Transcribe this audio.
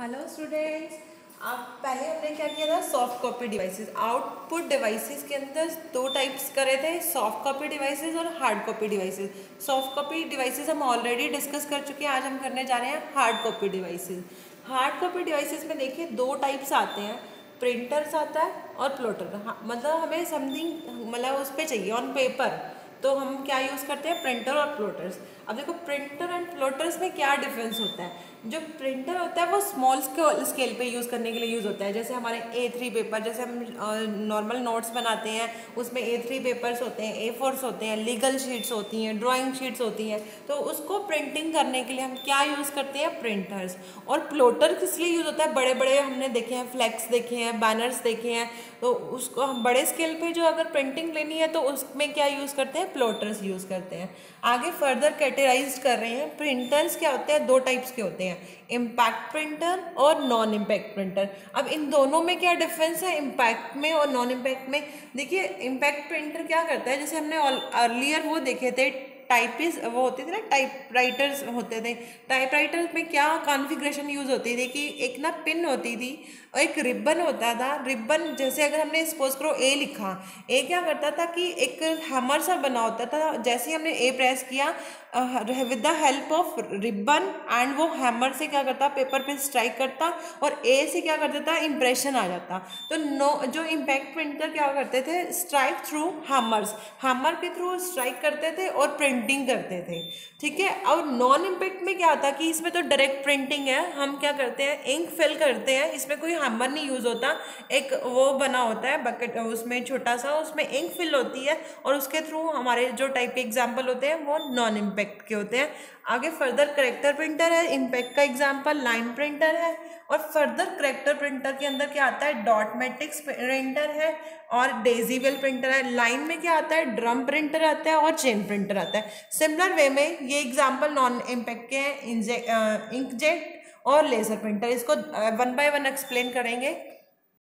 Hello students आप, पहले हमने क्या किया था? Soft copy devices output devices के अंदर दो टाइप्स करे थे. सॉफ्ट कॉपी डिवाइसेस और hard copy devices soft copy devices हम ऑलरेडी डिस्कस कर चुके हैं. आज हम करने जा रहे हैं hard copy devices hard copy devices में देखिए दो टाइप्स आते हैं. प्रिंटर्स आता है और प्लोटर हाँ मतलब हमें समथिंग मतलब उस पर चाहिए ऑन पेपर तो हम क्या यूज़ करते हैं? प्रिंटर और प्लोटर्स अब देखो प्रिंटर एंड प्लोटर्स में क्या डिफरेंस होता है? जो प्रिंटर होता है, वो स्मॉल स्केल पे यूज़ करने के लिए यूज़ होता है. जैसे हमारे ए थ्री पेपर जैसे हम नॉर्मल नोट्स बनाते हैं, उसमें ए थ्री पेपर्स होते हैं ए फोर्स होते हैं लीगल शीट्स होती हैं ड्राइंग शीट्स होती हैं. तो उसको प्रिंटिंग करने के लिए हम क्या यूज़ करते हैं? प्रिंटर्स और प्लोटर किस लिए यूज़ होता है? बड़े बड़े हमने देखे हैं फ्लैक्स देखे हैं बैनर्स देखे हैं. तो उसको हम बड़े स्केल पर जो अगर प्रिंटिंग लेनी है तो उसमें क्या यूज़ करते हैं? प्लोटर्स यूज़ करते हैं। आगे फर्दर कैटेगराइज कर रहे हैं। प्रिंटर्स क्या होते हैं? दो टाइप्स के होते हैं। इम्पैक्ट प्रिंटर और नॉन इम्पैक्ट प्रिंटर अब इन दोनों में क्या डिफरेंस है? इम्पैक्ट में और नॉन इम्पैक्ट में। देखिए इम्पैक्ट प्रिंटर क्या करता है? जैसे हमने अर्लियर वो देखे थे टाइपिस वो होते थे ना टाइप राइटर्स होते थे। टाइप राइटर में क्या कॉन्फ़िगरेशन यूज़ होती थी कि एक ना पिन होती थी और एक रिबन होता था। रिबन जैसे अगर हमने सपोज़ करो ए लिखा ए क्या करता था कि एक हैमर सा बना होता था, जैसे ही हमने ए प्रेस किया with the help of ribbon and वो हैमर से क्या करता पेपर पे स्ट्राइक करता और ए से क्या कर देता इम्प्रेशन आ जाता। तो नो जो इम्पैक्ट प्रिंटर क्या करते थे स्ट्राइक थ्रू हैमर्स हैमर के थ्रू स्ट्राइक करते थे और प्रिंटिंग करते थे, ठीक है? और नॉन इम्पैक्ट में क्या होता कि इसमें तो डायरेक्ट प्रिंटिंग है, हम क्या करते हैं? इंक फिल करते हैं, इसमें कोई हैमर नहीं यूज़ होता, एक वो बना होता है बकेट उसमें छोटा सा, उसमें इंक फिल होती है और उसके थ्रू हमारे जो टाइप के एग्ज़ाम्पल होते हैं, वो नॉन इम्पैक्ट के होते हैं। आगे फर्दर करेक्टर प्रिंटर है इम्पैक्ट का एग्ज़ाम्पल लाइन प्रिंटर है और फर्दर करेक्टर प्रिंटर के अंदर क्या आता है? डॉट प्रिंटर है और डेजीवेल प्रिंटर है। लाइन में क्या आता है? ड्रम प्रिंटर आता है और चेन प्रिंटर आता है। सिमिलर वे में ये एग्ज़ाम्पल नॉन इम्पैक्ट के हैं इंकजेट और लेज़र प्रिंटर इसको वन बाय वन एक्सप्लेन करेंगे।